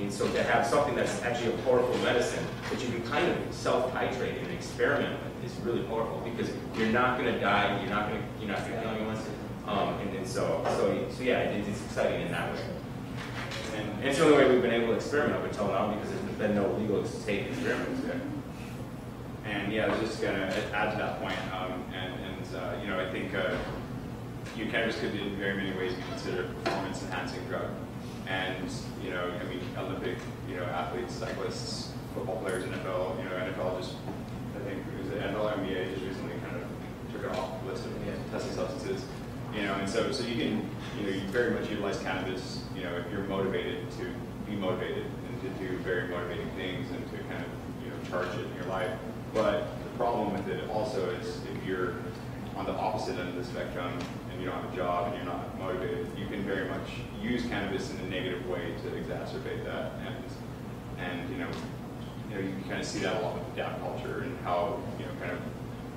so to have something that's actually a powerful medicine that you can kind of self-titrate and experiment with is really powerful because you're not going to die, you're not going to, you're not going to kill anyone. Um, and, and so, so, so yeah, it, it's exciting in that way. And, it's the only way we've been able to experiment up until now because there's been no legal state experiments yet. And yeah, I was just gonna add to that point, um, and, and, uh, you know, I think, uh, you cannabis could in very many ways be considered a performance enhancing drug. And, you know, I mean, Olympic, you know, athletes, cyclists, football players, NFL, you know, NFL just, I think, it was the NFL, NBA just recently kind of took it off the list of testing substances. You know, and so, so you can, you know, you very much utilize cannabis, you know, if you're motivated to be motivated and to do very motivating things and to kind of, you know, charge it in your life. But the problem with it also is if you're on the opposite end of the spectrum and you don't have a job and you're not motivated, you can very much use cannabis in a negative way to exacerbate that. And, and you know, you know, you can kind of see that a lot with the dab culture and how, you know, kind of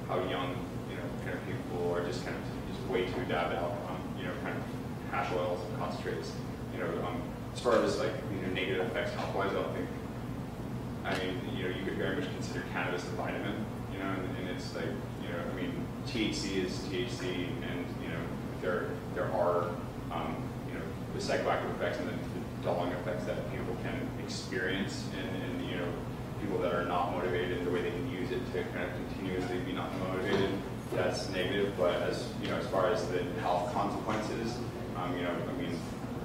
how young, you know, kind of people are just kind of just way too dabbed out on, you know, kind of hash oils and concentrates. You know, um, as far as like, you know, negative effects health-wise, I don't think, I mean, you know, you could very much consider cannabis a vitamin, you know, and, and it's like, you know, I mean, THC is THC, and, you know, there, there are, um, you know, the psychoactive effects and the, the dulling effects that people can experience, and, and, you know, people that are not motivated, the way they can use it to kind of continuously be not motivated, that's negative, but as, you know, as far as the health consequences, um, you know, I mean,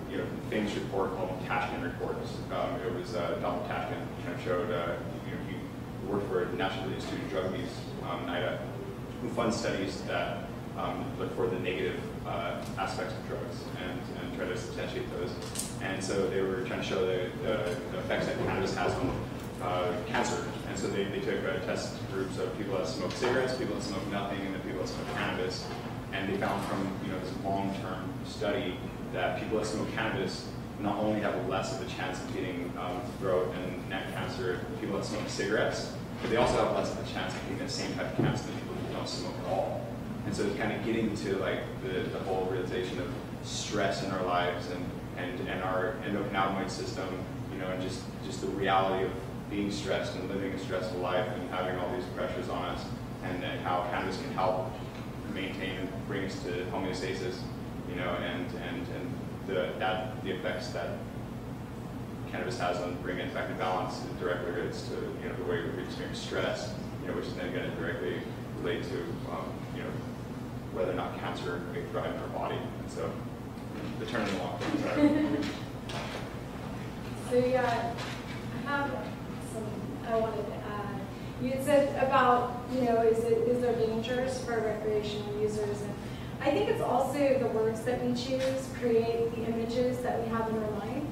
you know, famous report called Tashkin reports. Um, it was uh, Donald Tashkin, you know, showed, uh, you know, he worked for National Institute of Drug Abuse, um, NIDA, who funds studies that um, look for the negative uh, aspects of drugs and, and try to substantiate those. And so they were trying to show the, the, the effects that cannabis has on uh, cancer. And so they, they took uh, test groups of people that smoke cigarettes, people that smoke nothing, and the people that smoke cannabis. And they found from you know this long-term study that people that smoke cannabis not only have less of a chance of getting um, throat and neck cancer people that smoke cigarettes, but they also have less of a chance of getting the same type of cancer than people who don't smoke at all. And so it's kind of getting to like the, the whole realization of stress in our lives and, and, and our endocannabinoid system, you know, and just, just the reality of being stressed and living a stressful life and having all these pressures on us and, how cannabis can help maintain and bring us to homeostasis, you know, and, and, and the, that, the effects that cannabis has on bringing back to balance directly relates to, you know, the way we experience stress, you know, which is then going to directly relate to, um, you know, whether or not cancer may thrive in our body. And so, the turn walk. Sorry. So yeah, I have I wanted to add. You said about, you know, is it, is there dangers for recreational users? And I think it's also the words that we choose create the images that we have in our mind.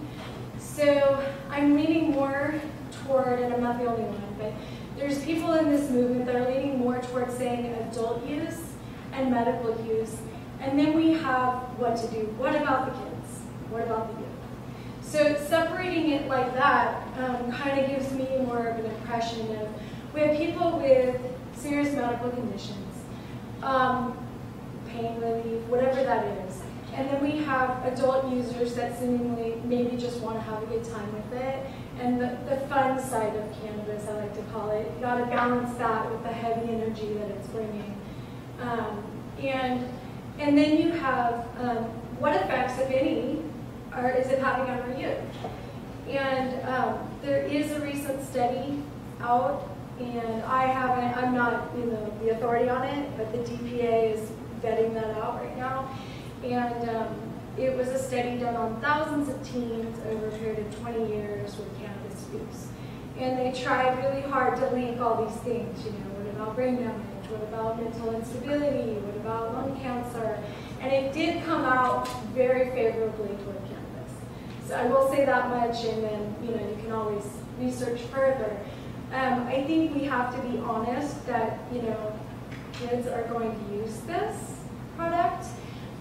So I'm leaning more toward, and I'm not the only one, but there's people in this movement that are leaning more toward saying adult use and medical use. And then we have what to do. What about the kids? What about the? So separating it like that um, kind of gives me more of an impression of we have people with serious medical conditions, um, pain relief, whatever that is. And then we have adult users that seemingly maybe just want to have a good time with it. And the, the fun side of cannabis, I like to call it, you got to balance that with the heavy energy that it's bringing. Um, and, and then you have um, what effects, if any, are, is it having on our youth? And um, there is a recent study out, and I haven't, I'm not the authority on it, but the DPA is vetting that out right now. And um, it was a study done on thousands of teens over a period of 20 years with cannabis use. And they tried really hard to link all these things, you know, what about brain damage? What about mental instability? What about lung cancer? And it did come out very favorably toward cannabis. So I will say that much, and then you know you can always research further. Um, I think we have to be honest that you know kids are going to use this product.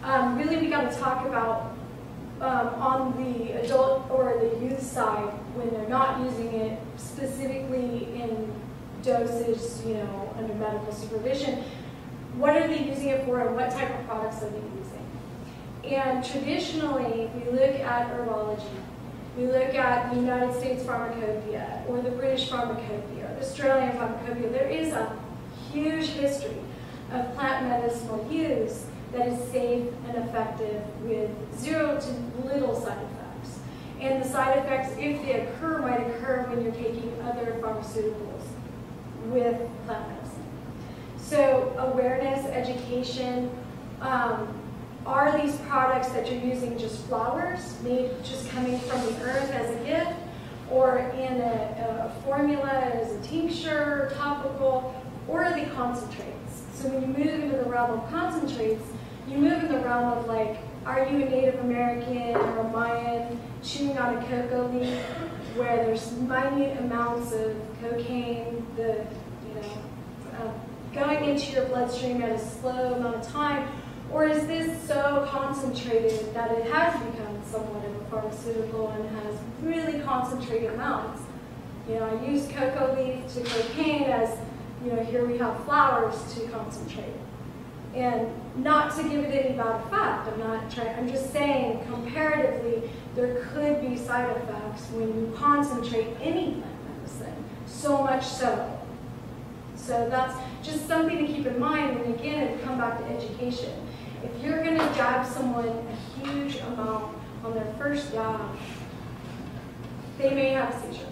Um, really, we got to talk about um, on the adult or the youth side when they're not using it specifically in doses, you know, under medical supervision. What are they using it for, and what type of products are they using? And traditionally, we look at herbology. We look at the United States Pharmacopoeia, or the British Pharmacopoeia, or the Australian Pharmacopoeia. There is a huge history of plant medicinal use that is safe and effective with zero to little side effects. And the side effects, if they occur, might occur when you're taking other pharmaceuticals with plant medicine. So awareness, education, um, are these products that you're using just flowers made just coming from the earth as a gift or in a, a formula as a tincture, topical, or are they concentrates? So when you move into the realm of concentrates, you move in the realm of like, are you a Native American or a Mayan chewing on a cocoa leaf where there's minute amounts of cocaine, the, you know, uh, going into your bloodstream at a slow amount of time, or is this so concentrated that it has become somewhat of a pharmaceutical and has really concentrated amounts? You know, I use cocoa leaf to cocaine as you know, here we have flowers to concentrate. And not to give it any bad effect, I'm not trying, I'm just saying comparatively, there could be side effects when you concentrate any plant medicine, so much so. So that's just something to keep in mind, and again, it come back to education. You're gonna jab someone a huge amount on their first jab, they may have a seizure.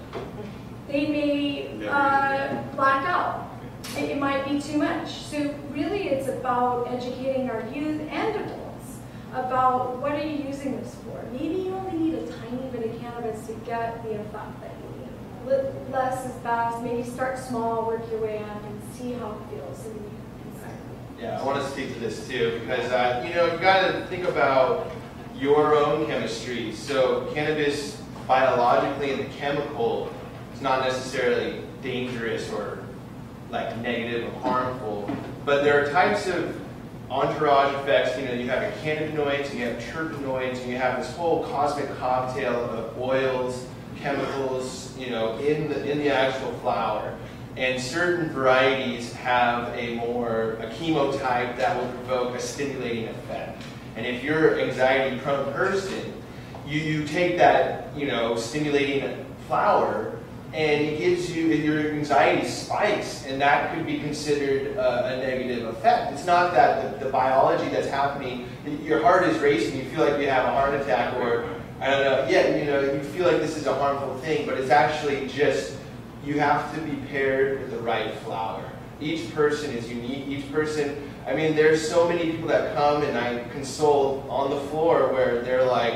They may uh, black out. It, it might be too much. So really, it's about educating our youth and adults about what are you using this for. Maybe you only need a tiny bit of cannabis to get the effect that you need. Less is best. Maybe start small, work your way up, and see how it feels. And Yeah, I want to speak to this too because uh, you know you got to think about your own chemistry. So cannabis biologically and the chemical is not necessarily dangerous or like negative or harmful, but there are types of entourage effects. You know, you have cannabinoids, you have terpenoids, and you have this whole cosmic cocktail of oils, chemicals, you know, in the in the actual flower. And certain varieties have a more a chemotype that will provoke a stimulating effect. And if you're an anxiety prone person, you, you take that, you know, stimulating flower and it gives you, your anxiety spikes, and that could be considered a, a negative effect. It's not that the, the biology that's happening, your heart is racing, you feel like you have a heart attack, or I don't know, yeah, you know, you feel like this is a harmful thing, but it's actually just, you have to be paired with the right flower. Each person is unique, each person, I mean, there's so many people that come and I consult on the floor where they're like,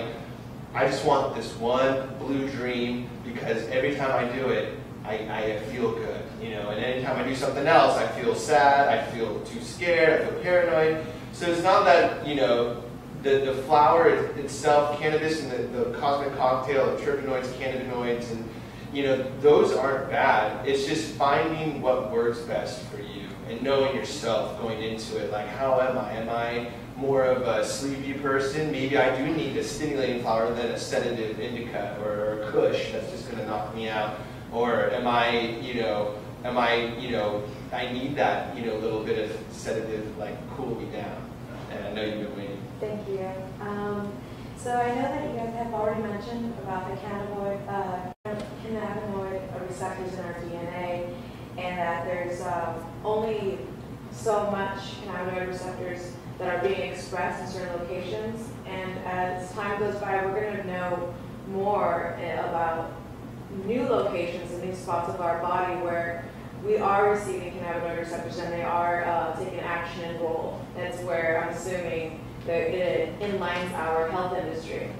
I just want this one blue dream because every time I do it, I, I feel good, you know. And anytime I do something else, I feel sad, I feel too scared, I feel paranoid. So it's not that, you know, the, the flower itself, cannabis and the, the cosmic cocktail of terpenoids, cannabinoids, and, you know, those aren't bad. It's just finding what works best for you and knowing yourself going into it. Like, how am I? Am I more of a sleepy person, maybe I do need a stimulating flower than a sedative indica or, a kush that's just going to knock me out. Or am I, you know, am I, you know, I need that, you know, little bit of sedative, like cool me down. And I know you've been waiting. Thank you. Um, so I know that you guys have already mentioned about the cannabinoid, uh, cannabinoid receptors in our DNA, and that there's um, only so much cannabinoid receptors that are being expressed in certain locations. And as time goes by, we're going to know more about new locations and new spots of our body where we are receiving cannabinoid receptors and they are uh, taking action and role. That's where I'm assuming that it inlines our health industry.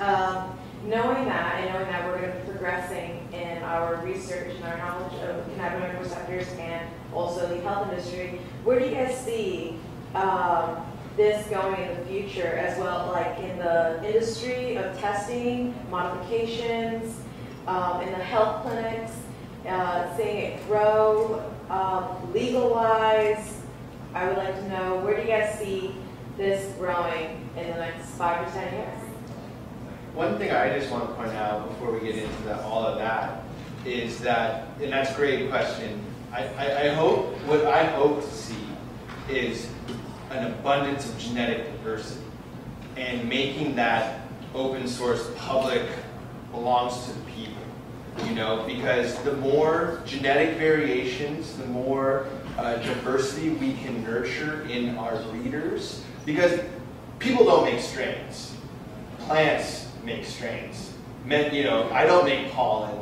Um, knowing that and knowing that we're going to be progressing in our research and our knowledge of cannabinoid receptors and also the health industry, where do you guys see um, this going in the future as well, like in the industry of testing, modifications, um, in the health clinics, uh, seeing it grow, um, legalize. I would like to know where do you guys see this growing in the next five to ten years? One thing I just want to point out before we get into that, all of that is that, and that's a great question. I, I, I hope, what I hope to see is an abundance of genetic diversity and making that open source public belongs to the people you know because the more genetic variations the more uh, diversity we can nurture in our breeders because people don't make strains. Plants make strains. Men, you know i don't make pollen.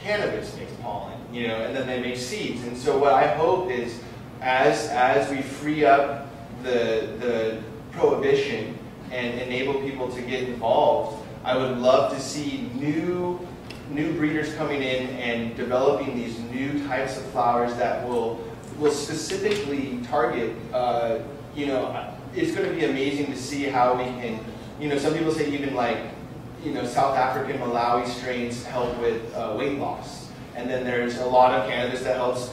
Cannabis makes pollen you know and then they make seeds. And so what i hope is as as we free up the, the prohibition and enable people to get involved, I would love to see new, new breeders coming in and developing these new types of flowers that will, will specifically target, uh, you know, it's going to be amazing to see how we can, you know, some people say even like, you know, South African Malawi strains help with uh, weight loss. And then there's a lot of cannabis that helps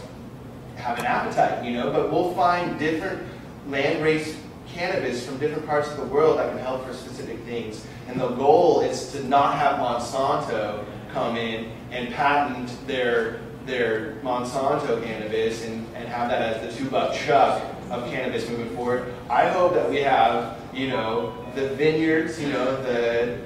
have an appetite, you know, but we'll find different landrace cannabis from different parts of the world that can help for specific things. And the goal is to not have Monsanto come in and patent their their Monsanto cannabis and, and have that as the two buck chuck of cannabis moving forward. I hope that we have, you know, the vineyards, you know, the,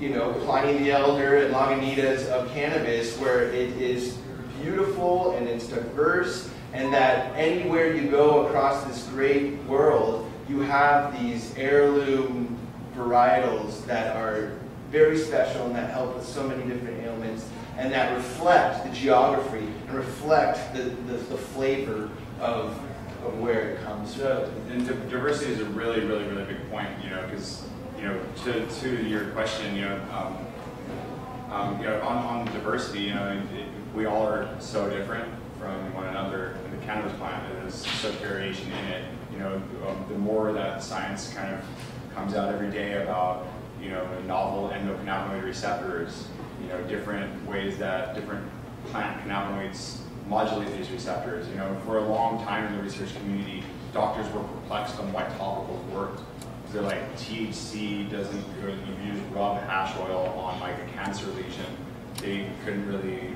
you know, Pliny the Elder and Lagunitas of cannabis where it is beautiful and it's diverse and that anywhere you go across this great world, you have these heirloom varietals that are very special and that help with so many different ailments and that reflect the geography and reflect the, the, the flavor of, of where it comes from. So, and diversity is a really, really, really big point, you know, because, you know, to, to your question, you know, um, um, you know, on, on diversity, you know, it, it- we all are so different from one another, and the cannabis plant is such variation in it. You know, um, the more that science kind of comes out every day about, you know, novel endocannabinoid receptors, you know, different ways that different plant cannabinoids modulate these receptors. You know, for a long time in the research community, doctors were perplexed on why topicals worked. They're like THC doesn't good. You use rub hash oil on like a cancer lesion. They couldn't really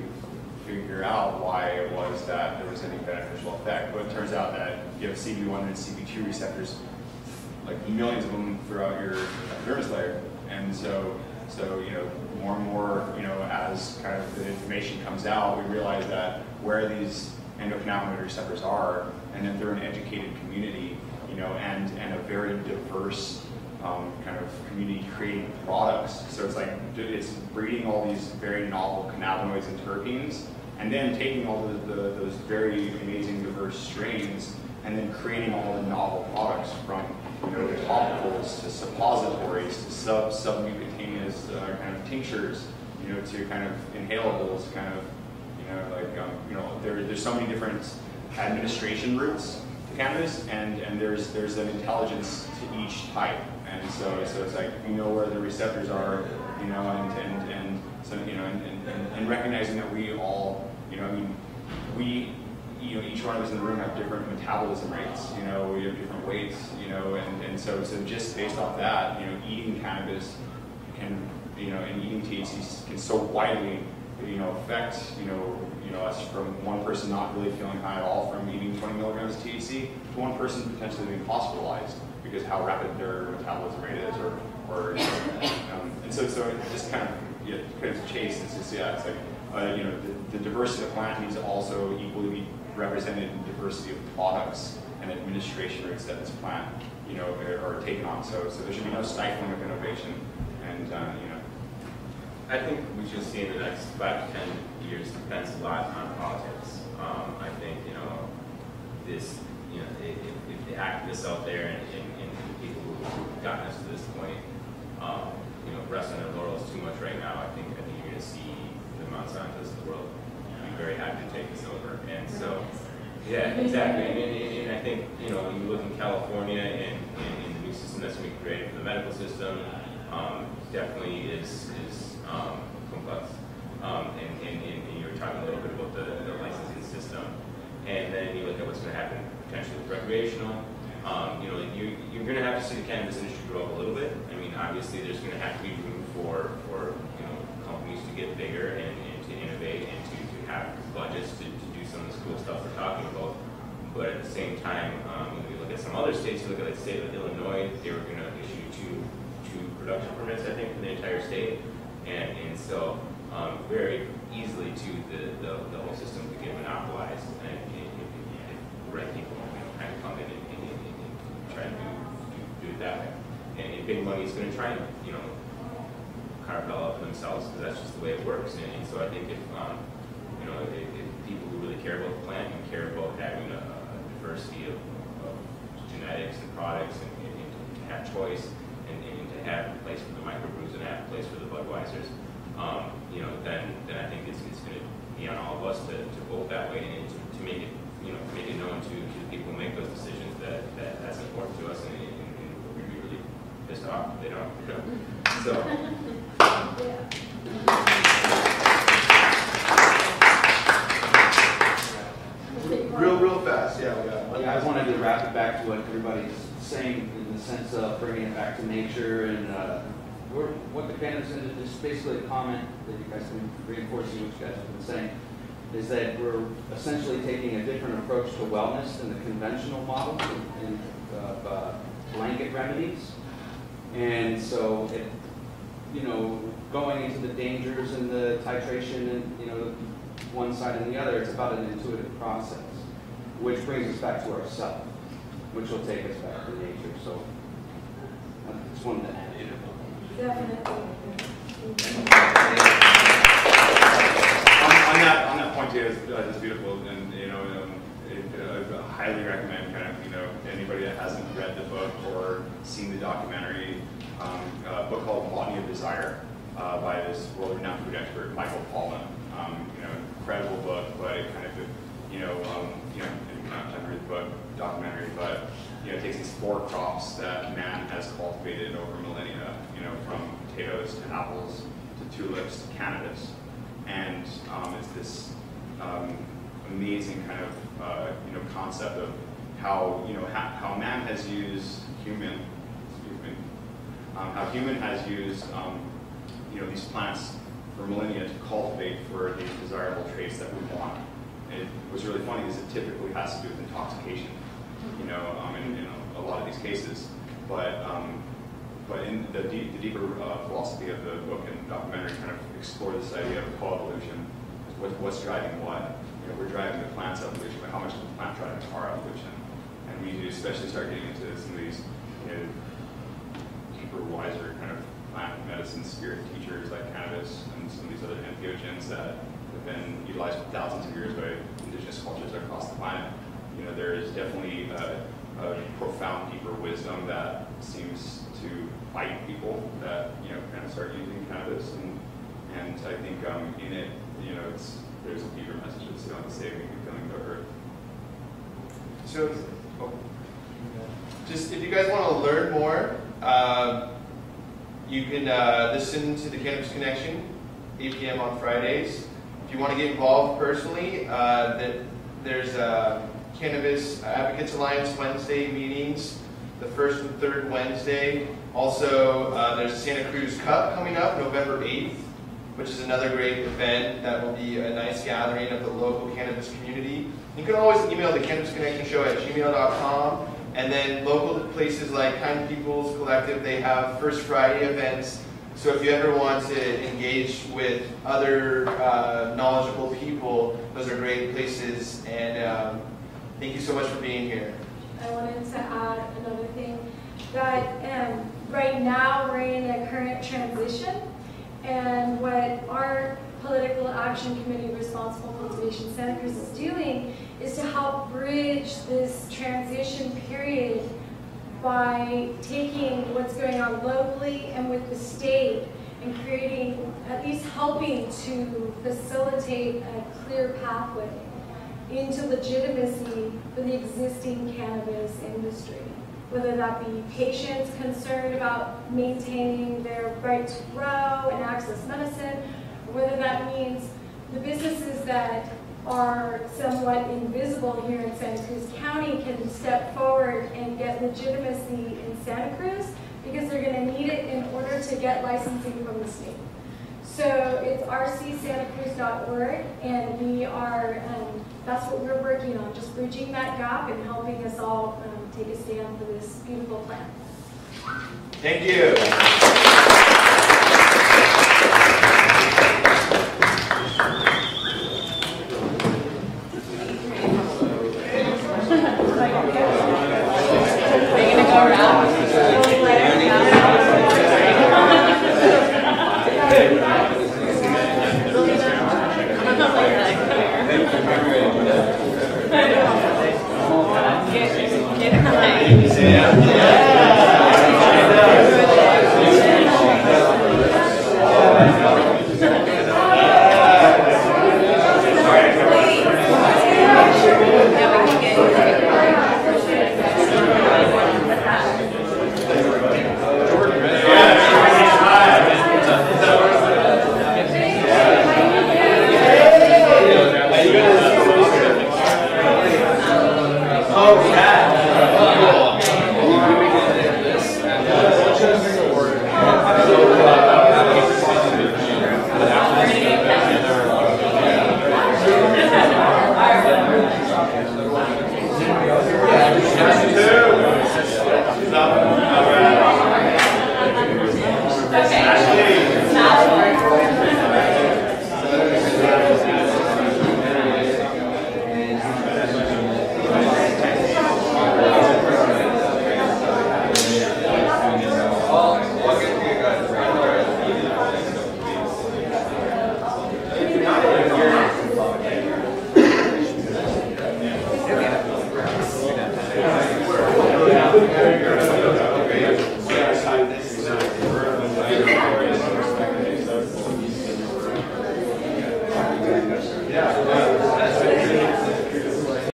figure out why it was that there was any beneficial effect. But it turns out that you have CB1 and CB2 receptors, like millions of them throughout your epidermis layer. And so, so you know, more and more, you know, as kind of the information comes out, we realize that where these endocannabinoid receptors are, and that they're an educated community, you know, and and a very diverse um, kind of community creating products. So it's like it's breeding all these very novel cannabinoids and terpenes, and then taking all the, the, those very amazing diverse strains, and then creating all the novel products from you know topicals to suppositories to sub of tinctures, you know, to kind of inhalables, kind of you know like um, you know there, there's so many different administration routes to cannabis, and and there's there's an intelligence to each type. And so, so it's like we know where the receptors are, you know, and, and, and so, you know, and, and, and recognizing that we all, you know, I mean, we, you know, each one of us in the room have different metabolism rates, you know, we have different weights, you know, and, and so, so just based off that, you know, eating cannabis can, you know, and eating THC can so widely, you know, affect, you know, you know, us from one person not really feeling high at all from eating 20 milligrams of THC to one person potentially being hospitalized because how rapid their metabolism rate is, or, or um, and so, so it just kind of, yeah, kind of chase. It's just, yeah, it's like, uh, you know, the, the diversity of plant needs to also equally be represented in diversity of products and administration rates that this plant, you know, are, are taken on. So, so there should be no stifling of innovation, and uh, you know, I think we should see in the next five to ten years depends a lot on politics. Um, I think, you know, this, you know, if, if the activists out there and, and, and the people who've gotten us to this point, um, you know, rest on their laurels too much right now, I think, I think you're gonna see the Monsantos of the world be very happy to take this over. And so, yeah, exactly. And, and, and I think, you know, when you look in California and the new system that's being created for the medical system, um, definitely is, is, um, complex. Um, and, and, and you were talking a little bit about the, the licensing system. And then you look at what's gonna happen potentially with recreational. Um, you know, you, you're gonna have to see the cannabis industry grow up a little bit. I mean, obviously, there's gonna have to be room for, for, you know, companies to get bigger and, and to innovate and to, to have budgets to, to do some of this cool stuff we're talking about. But at the same time, um, when you look at some other states, you look at the state of Illinois, they were gonna issue two, two production permits, I think, for the entire state. And, and so, um, very easily to the, the, the whole system could get monopolized and if the right people, kind of come in and, and, and, and try to do, do, it that way. And, and big money is gonna try and, you know, carve it all up for themselves, because that's just the way it works. And, and so I think if, um, you know, if, if people who really care about the plant and care about having a, a diversity of, of genetics and products and, and, and to have choice and, and to have a place for the microbrews and have a place for the Budweisers, um, you know, then, then I think it's, it's gonna be on all of us to, to vote that way and to, to make it, you know, make it known to, to the people who make those decisions that, that that's important to us and, and, and we'd be really pissed off if they don't, you know. So, Real, real fast, yeah, we got. Yeah, I wanted to wrap it back to what everybody's saying in the sense of bringing it back to nature and uh, what the cannabis industry, is basically a comment that you guys have been reinforcing what you guys have been saying. is that we're essentially taking a different approach to wellness than the conventional models of- in- of uh, blanket remedies. And so it, you know, going into the dangers and the titration and, you know, one side and the other, it's about an intuitive process, which brings us back to ourself, which will take us back to nature. So I just wanted to add. Definitely. On, on that, on that point too, it's, uh, it's beautiful, and, you know, um, it, uh, I highly recommend kind of, you know, anybody that hasn't read the book or seen the documentary, um, a book called Botany of Desire, uh, by this world-renowned food expert, Michael Pollan. Um, you know, incredible book, but it kind of, you know, um, you know, I haven't read the book, documentary, but, you know, it takes these four crops that man has cultivated over millennia, you know, from potatoes to apples to tulips to cannabis. And um, it's this um, amazing kind of uh, you know concept of how you know how, how man has used human, excuse me, um, how human has used um, you know these plants for millennia to cultivate for these desirable traits that we want. And what's really funny is it typically has to do with intoxication, you know, um, in, in a, lot of these cases. But um, but in the, deep, the deeper uh, philosophy of the book and documentary kind of explore this idea of coevolution. What, what's driving what? You know, we're driving the plant's evolution, but how much is the plant driving our evolution? And we need to especially start getting into some of these you know, deeper, wiser kind of plant medicine spirit teachers like cannabis and some of these other entheogens that have been utilized for thousands of years by indigenous cultures across the planet. You know, there is definitely a, a profound, deeper wisdom that seems to bite people that you know kind of start using cannabis, and and I think um, in it, you know, it's there's a deeper message that's the saving and killing the earth. So, oh, just if you guys want to learn more, um, you can uh, listen to the Cannabis Connection, 8 p.m. on Fridays. If you want to get involved personally, uh, that there's uh, Cannabis Advocates Alliance Wednesday meetings, the first and third Wednesday. Also, uh, there's the Santa Cruz Cup coming up November 8th, which is another great event that will be a nice gathering of the local cannabis community. You can always email the Cannabis Connection Show at gmail.com. And then local places like Kind People's Collective, they have First Friday events. So if you ever want to engage with other uh, knowledgeable people, those are great places. And um, thank you so much for being here. I wanted to add another thing, that um, right now we're in a current transition, and what our political action committee, Responsible Cultivation Santa Cruz, is doing is to help bridge this transition period by taking what's going on locally and with the state and creating, at least helping to facilitate a clear pathway into legitimacy for the existing cannabis industry. Whether that be patients concerned about maintaining their right to grow and access medicine, whether that means the businesses that are somewhat invisible here in Santa Cruz County can step forward and get legitimacy in Santa Cruz because they're going to need it in order to get licensing from the state. So it's rcsantacruz.org, and we are, um, that's what we're working on, just bridging that gap and helping us all um, take a stand for this beautiful plant. Thank you.